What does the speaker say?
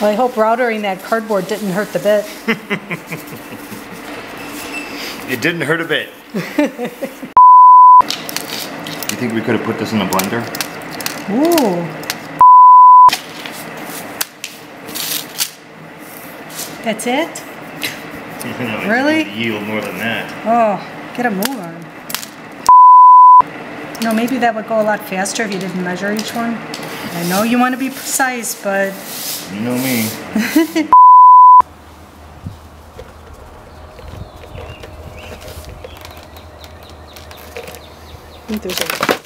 Well, I hope routering that cardboard didn't hurt the bit. It didn't hurt a bit. you think we could have put this in a blender? Ooh. That's it? No, Really? Yield more than that. Oh, get a move on. No, maybe that would go a lot faster if you didn't measure each one. I know you want to be precise, but You know me. I think there's a